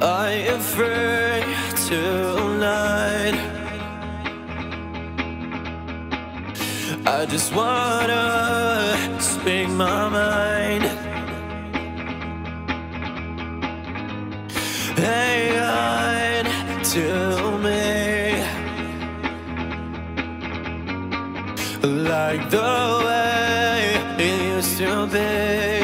I am free tonight? I just wanna speak my mind. Hey, on to me. Like the way it used to be.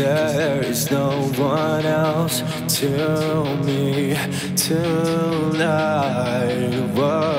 There is no one else to me tonight. Whoa.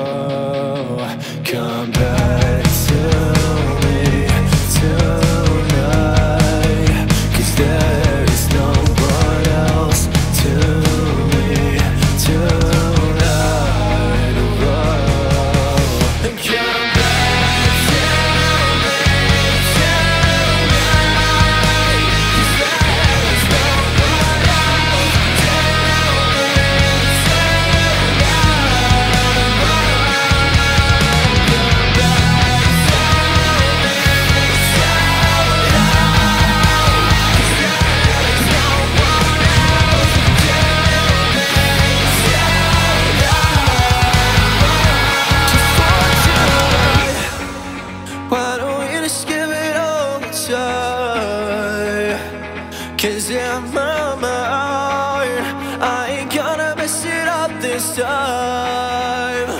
Cause in my mind I ain't gonna mess it up this time.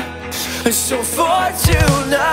So for tonight